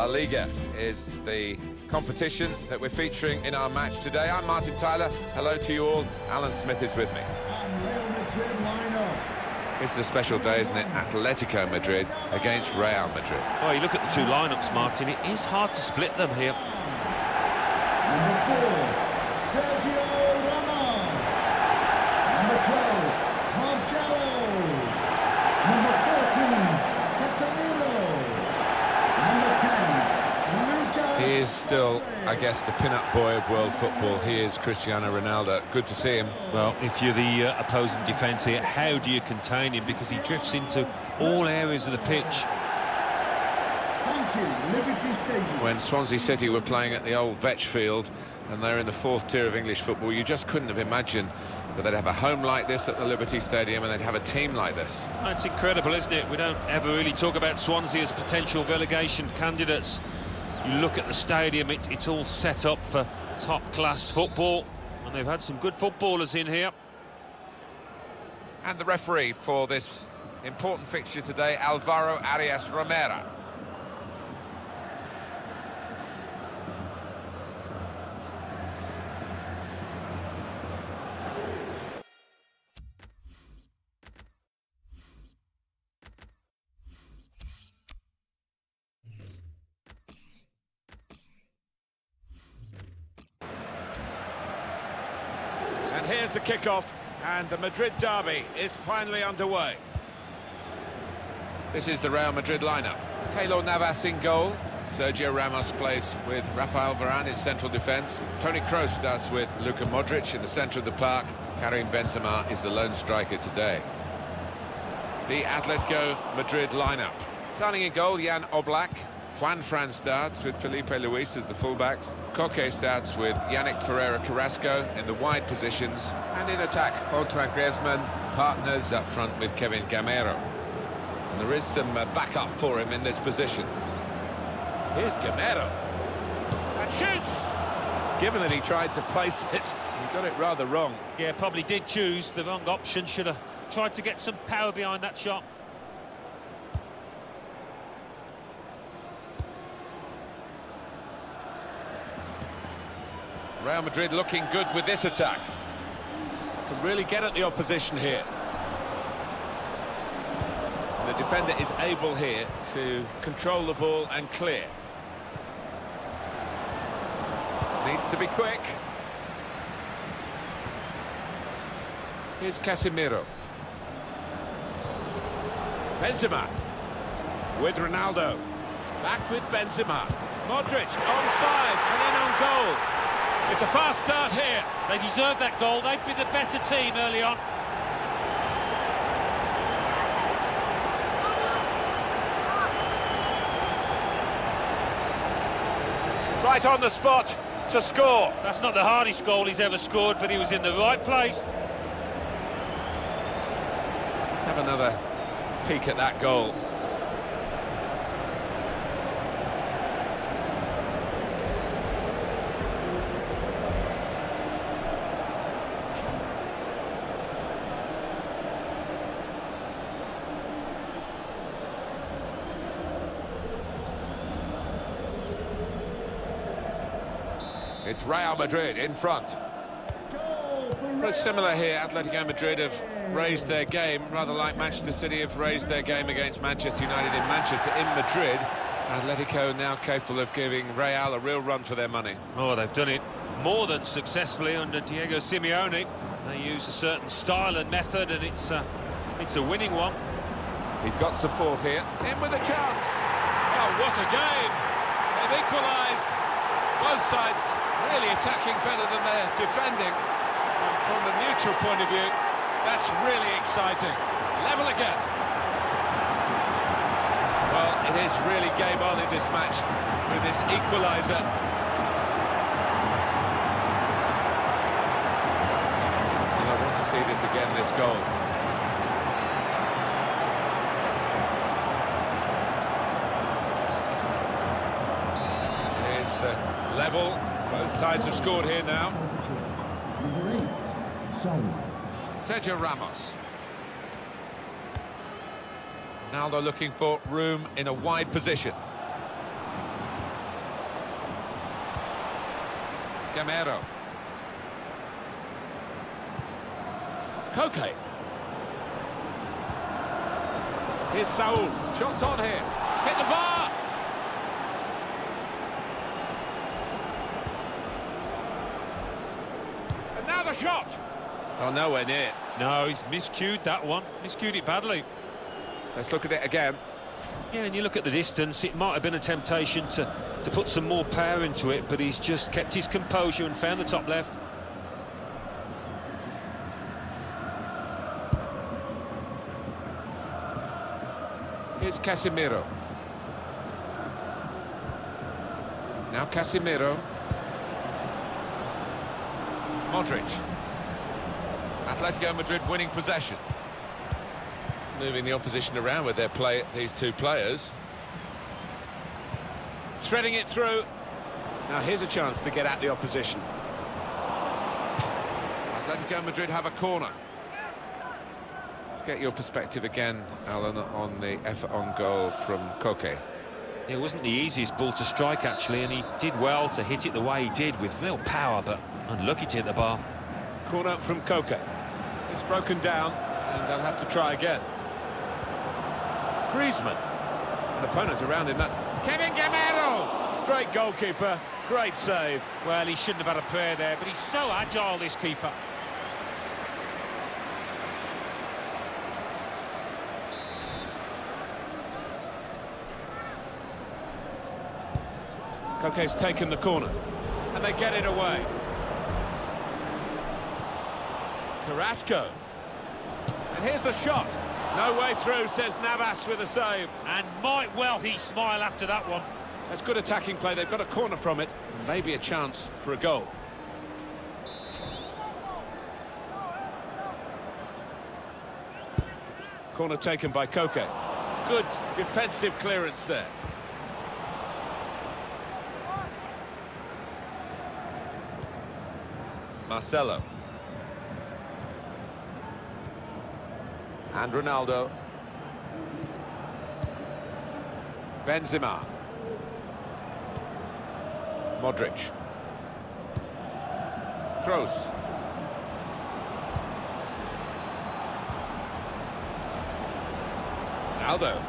La Liga is the competition that we're featuring in our match today. I'm Martin Tyler. Hello to you all. Alan Smith is with me. It's a special day, isn't it? Atletico Madrid against Real Madrid. Well, you look at the two lineups, Martin. It is hard to split them here. Number four, Sergio Ramos. Number 12, Marcelo. Number 14, Casemiro. Number 10, Luka. He is still, I guess, the pin-up boy of world football. He is Cristiano Ronaldo. Good to see him. Well, if you're the uh, opposing defence here, how do you contain him? Because he drifts into all areas of the pitch. Thank you, Liberty Stadium. When Swansea City were playing at the old Vetch Field, and they're in the fourth tier of English football, you just couldn't have imagined that they'd have a home like this at the Liberty Stadium and they'd have a team like this. It's incredible, isn't it? We don't ever really talk about Swansea as potential relegation candidates. You look at the stadium, it's, it's all set up for top-class football, and they've had some good footballers in here. And the referee for this important fixture today, Alvaro Arias Romero. And here's the kickoff, and the Madrid derby is finally underway. This is the Real Madrid lineup. Keylor Navas in goal. Sergio Ramos plays with Rafael Varane in central defence. Toni Kroos starts with Luka Modric in the centre of the park. Karim Benzema is the lone striker today. The Atletico Madrid lineup. Starting in goal, Jan Oblak. Juanfran starts with Filipe Luis as the fullbacks. Koke starts with Yannick Ferreira Carrasco in the wide positions. And in attack, Antoine Griezmann partners up front with Kevin Gameiro. And there is some uh, backup for him in this position. Here's Gameiro. And shoots! Given that he tried to place it, he got it rather wrong. Yeah, probably did choose the wrong option, should have tried to get some power behind that shot. Real Madrid looking good with this attack. Can really get at the opposition here. The defender is able here to control the ball and clear. Needs to be quick. Here's Casemiro. Benzema with Ronaldo. Back with Benzema. Modric onside and in on goal. It's a fast start here. They deserve that goal. They've been the better team early on. Right on the spot to score. That's not the hardest goal he's ever scored, but he was in the right place. Let's have another peek at that goal. It's Real Madrid in front. Very similar here, Atletico Madrid have raised their game, rather like Manchester City have raised their game against Manchester United in Manchester. In Madrid, Atletico now capable of giving Real a real run for their money. Oh, they've done it more than successfully under Diego Simeone. They use a certain style and method, and it's a, it's a winning one. He's got support here. In with a chance. Oh, what a game! They've equalised. Both sides really attacking better than they're defending. And from the neutral point of view, that's really exciting. Level again. Well, it is really game on in this match with this equaliser. And I want to see this again, this goal. Uh, level. Both sides have scored here now. Sergio Ramos. Now they're looking for room in a wide position. Gameiro. Koke. Here's Saul. Shots on here. Hit the bar! The shot. Oh, nowhere near. No, he's miscued that one. Miscued it badly. Let's look at it again. Yeah, and you look at the distance, it might have been a temptation to, to put some more power into it, but he's just kept his composure and found the top left. Here's Casemiro. Now Casemiro. Modric. Atletico Madrid winning possession. Moving the opposition around with their play, these two players. Threading it through. Now here's a chance to get at the opposition. Atletico Madrid have a corner. Let's get your perspective again, Alan, on the effort on goal from Koke. It wasn't the easiest ball to strike, actually, and he did well to hit it the way he did with real power, but unlucky to hit the bar. Corner up from Koke. It's broken down, and they'll have to try again. Griezmann. An opponents around him, that's Kevin Gameiro! Great goalkeeper, great save. Well, he shouldn't have had a prayer there, but he's so agile, this keeper. Koke's taken the corner, and they get it away. Carrasco. And here's the shot. No way through, says Navas with a save. And might well he smile after that one. That's good attacking play. They've got a corner from it. Maybe a chance for a goal. Corner taken by Koke. Good defensive clearance there. Marcelo. And Ronaldo. Benzema. Modric. Kroos. Aldo.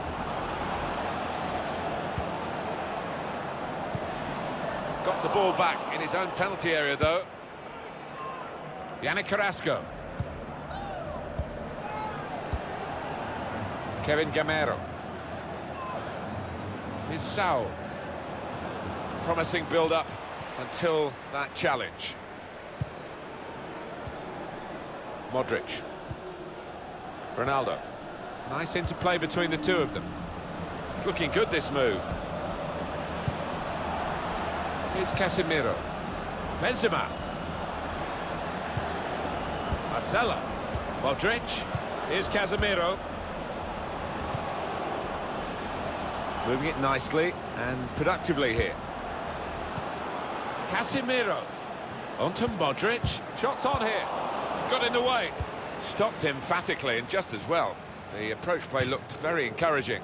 Got the ball back in his own penalty area, though. Yannick Carrasco. Kevin Gameiro. Saul. Promising build-up until that challenge. Modric. Ronaldo. Nice interplay between the two of them. It's looking good, this move. Here's Casemiro. Benzema. Marcelo. Modric. Here's Casemiro. Moving it nicely and productively here. Casemiro. Onto Modric. Shots on here. Got in the way. Stopped emphatically and just as well. The approach play looked very encouraging.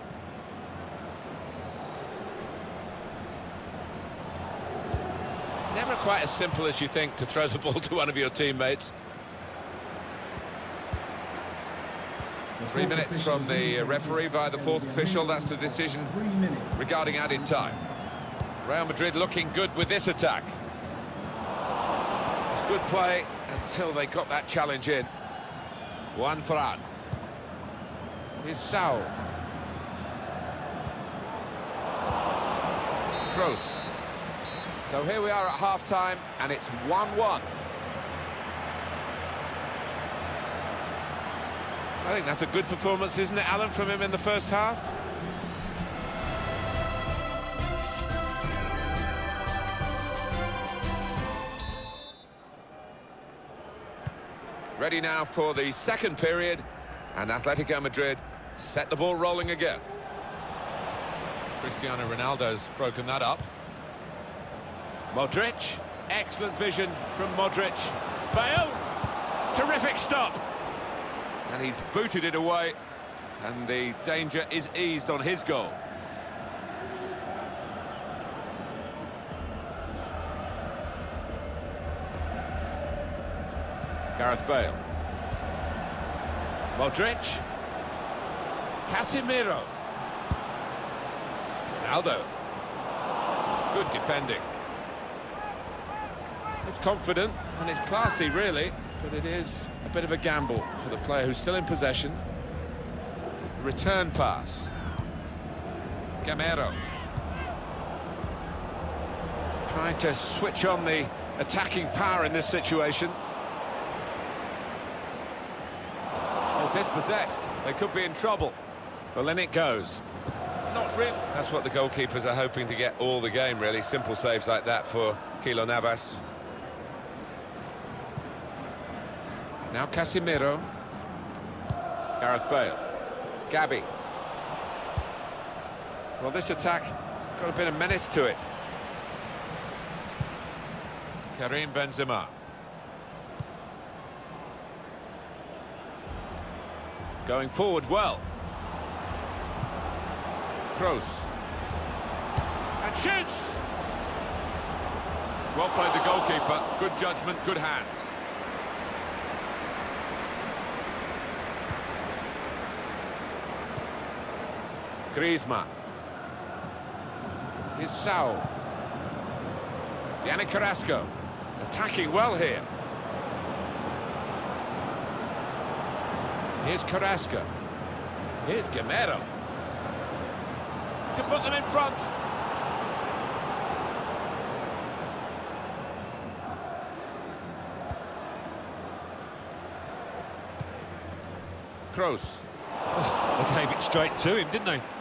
Never quite as simple as you think to throw the ball to one of your teammates. Three minutes from the referee via the fourth official. That's the decision regarding added time. Real Madrid looking good with this attack. It's good play until they got that challenge in. Juanfran. Here's Saul. Kroos. So here we are at half-time, and it's 1-1. I think that's a good performance, isn't it, Alan, from him in the first half? Ready now for the second period, and Atletico Madrid set the ball rolling again. Cristiano Ronaldo's broken that up. Modric. Excellent vision from Modric. Bale. Terrific stop. And he's booted it away, and the danger is eased on his goal. Gareth Bale. Modric. Casemiro. Ronaldo. Good defending. It's confident and it's classy, really, but it is a bit of a gamble for the player who's still in possession. Return pass. Gameiro. Trying to switch on the attacking power in this situation. Oh, dispossessed. They could be in trouble. Well, then it goes. It's not. That's what the goalkeepers are hoping to get all the game, really. Simple saves like that for Keylor Navas. Now Casemiro. Gareth Bale. Gabi. Well, this attack has got a bit of menace to it. Karim Benzema. Going forward well. Kroos. And shoots! Well played the goalkeeper. Good judgment, good hands. Griezmann. Here's Saul. Yannick Carrasco. Attacking well here. Here's Carrasco. Here's Gameiro. To put them in front. Kroos. Oh, they gave it straight to him, didn't they?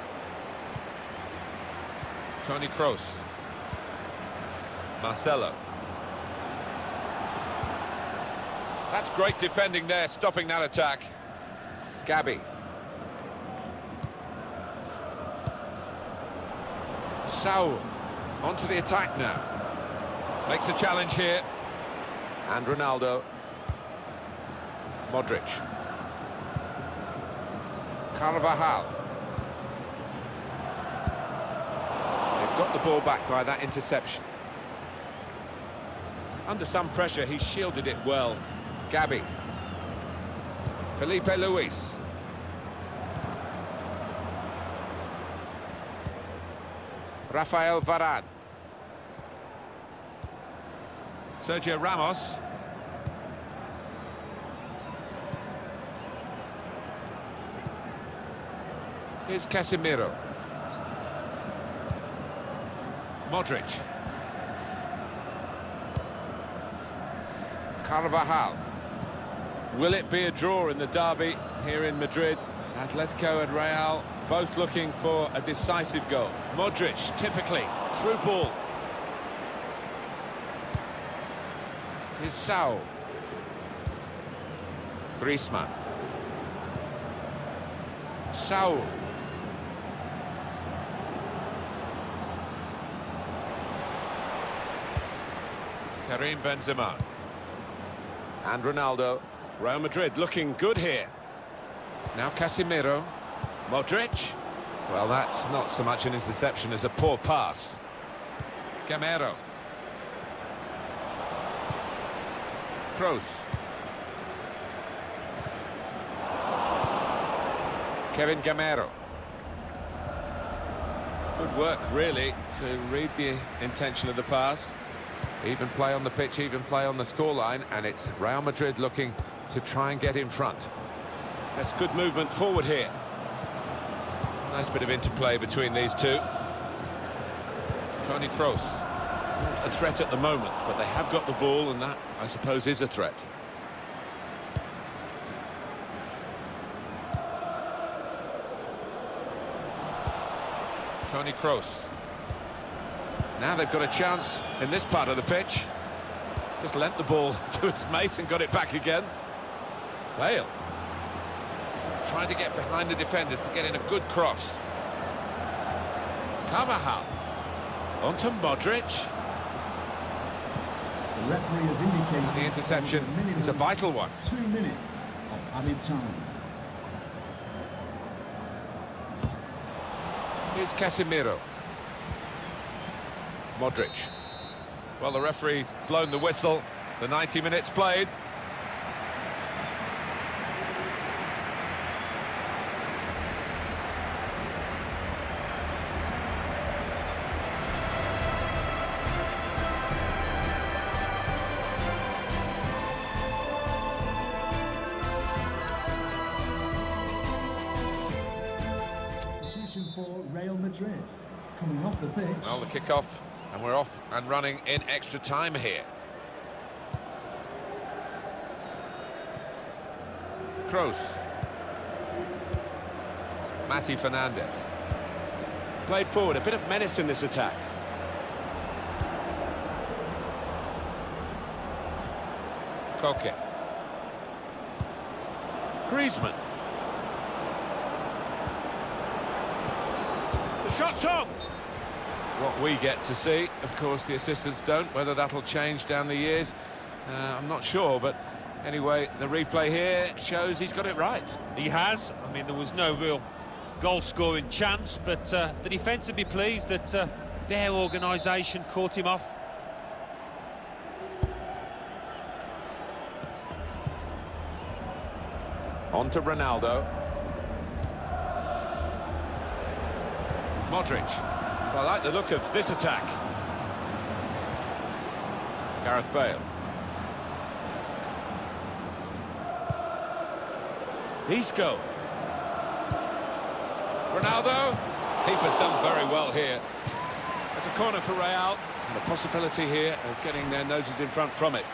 Toni Kroos. Marcelo. That's great defending there, stopping that attack. Gabi. Saul onto the attack now. Makes a challenge here. And Ronaldo. Modric. Carvajal. Got the ball back by that interception. Under some pressure, he shielded it well. Gabi. Filipe Luis. Rafael Varane. Sergio Ramos. Here's Casemiro. Modric. Carvajal. Will it be a draw in the derby here in Madrid? Atletico and Real both looking for a decisive goal. Modric, typically, through ball. Here's Saul. Griezmann. Saul. Karim Benzema. And Ronaldo. Real Madrid looking good here. Now Casemiro. Modric. Well, that's not so much an interception as a poor pass. Gameiro. Kroos. Kevin Gameiro. Good work, really, to read the intention of the pass. Even play on the pitch, even play on the scoreline, and it's Real Madrid looking to try and get in front. That's good movement forward here. Nice bit of interplay between these two. Toni Kroos. A threat at the moment, but they have got the ball, and that, I suppose, is a threat. Toni Kroos. Now they've got a chance in this part of the pitch. Just lent the ball to his mate and got it back again. Bale. Trying to get behind the defenders to get in a good cross. Carvajal. On to Modric. The referee has indicated The interception is a vital one. Two minutes of added time. Here's Casemiro. Modric. Well, the referee's blown the whistle. The 90 minutes played. for Real Madrid. Coming off the pitch... Well, the kickoff we're off and running in extra time here. Kroos. Mati Fernandez. Played forward, a bit of menace in this attack. Koke. Griezmann. The shot's on! What we get to see, of course, the assistants don't. Whether that'll change down the years, uh, I'm not sure, but anyway, the replay here shows he's got it right. He has. I mean, there was no real goal-scoring chance, but uh, the defence would be pleased that uh, their organisation caught him off. On to Ronaldo. Modric. I like the look of this attack. Gareth Bale. Isco. Ronaldo. Keeper's done very well here. That's a corner for Real. And a possibility here of getting their noses in front from it.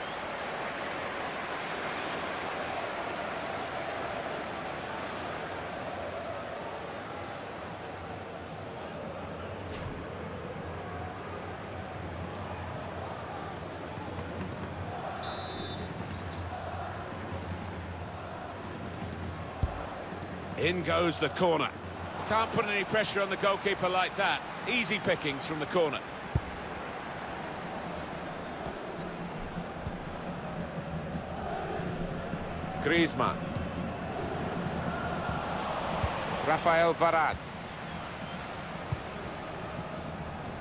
In goes the corner. Can't put any pressure on the goalkeeper like that. Easy pickings from the corner. Griezmann. Rafael Varane.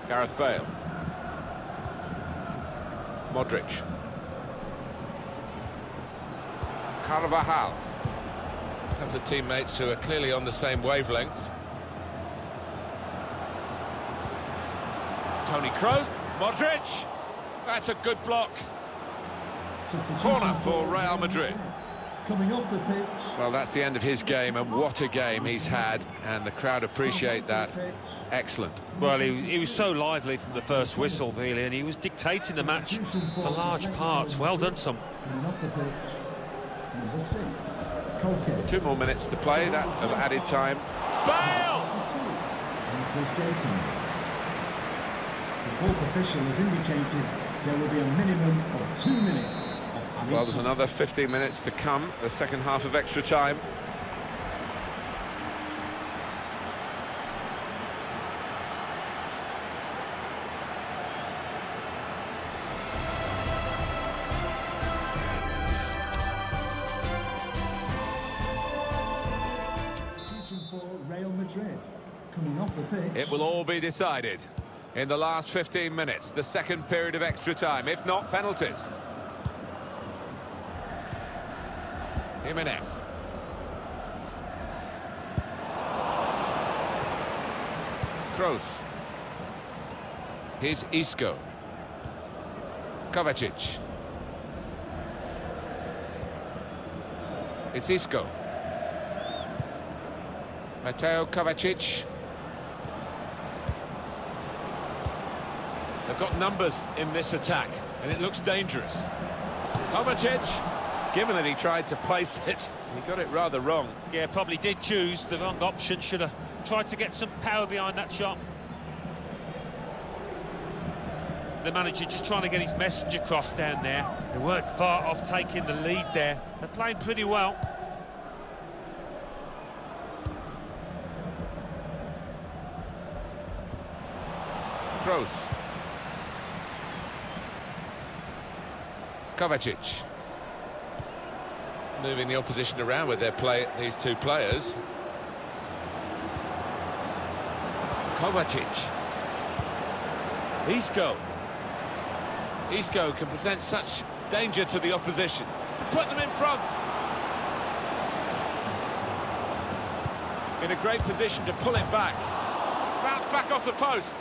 Gareth Bale. Modric. Carvajal. A couple of teammates who are clearly on the same wavelength. Toni Kroos. Modric. That's a good block. Corner for Real Madrid. Coming off the pitch. Well, that's the end of his game, and what a game he's had, and the crowd appreciate that. Excellent. Well, he, he was so lively from the first whistle, really, and he was dictating the match for large parts. Well done, son. Coming off the pitch. Number six, Koke. Two more minutes to play, that of added time. Bale! 22, Nicolás Gaitán. The fourth official has indicated there will be a minimum of two minutes of Well, there's another 15 minutes to come, the second half of extra time. It will all be decided in the last 15 minutes, the second period of extra time, if not penalties. Giménez. Kroos. Here's Isco. Kovacic. It's Isco. Mateo Kovacic. They've got numbers in this attack, and it looks dangerous. Kovacic, given that he tried to place it, he got it rather wrong. Yeah, probably did choose the wrong option. Should have tried to get some power behind that shot. The manager just trying to get his message across down there. They weren't far off taking the lead there. They're playing pretty well. Kroos. Kovacic. Moving the opposition around with their play, these two players. Kovacic. Isco. Isco can present such danger to the opposition. To put them in front. In a great position to pull it back. Bounce back off the post.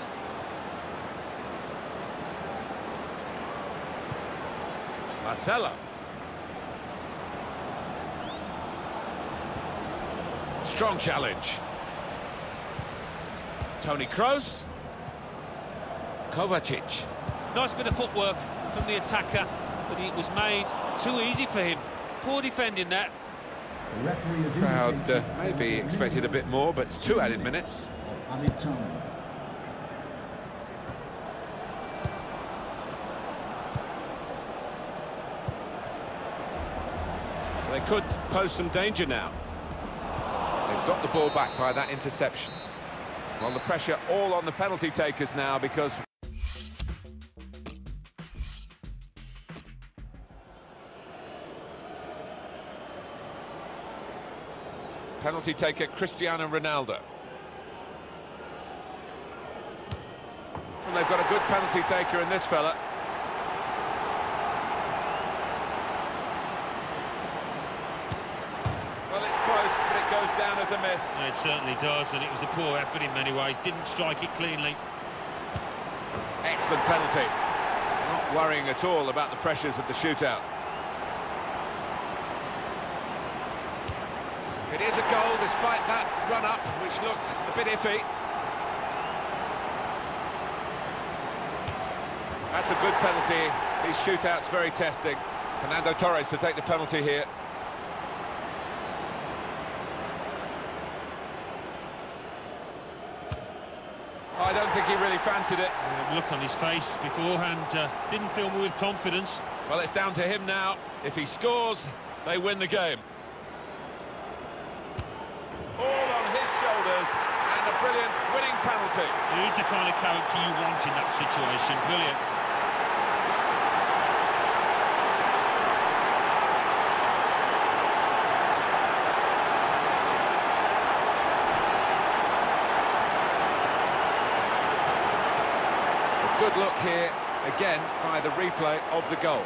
Marcelo. Strong challenge. Toni Kroos. Kovacic. Nice bit of footwork from the attacker, but it was made too easy for him. Poor defending that. The referee has Crowd uh, indicated there will maybe be expected a bit more, but of two added minutes. of Added time. They could pose some danger now. They've got the ball back by that interception. Well, the pressure all on the penalty takers now because... Penalty taker Cristiano Ronaldo. And they've got a good penalty taker in this fella. Well, it's close, but it goes down as a miss. It certainly does, and it was a poor effort in many ways. Didn't strike it cleanly. Excellent penalty. Not worrying at all about the pressures of the shootout. It is a goal despite that run-up, which looked a bit iffy. That's a good penalty. These shootouts very testing. Fernando Torres to take the penalty here. I don't think he really fancied it. Look on his face beforehand, uh, didn't fill me with confidence. Well, it's down to him now. If he scores, they win the game. All on his shoulders, and a brilliant winning penalty. He's the kind of character you want in that situation. Brilliant. A good look here, again, by the replay of the goal.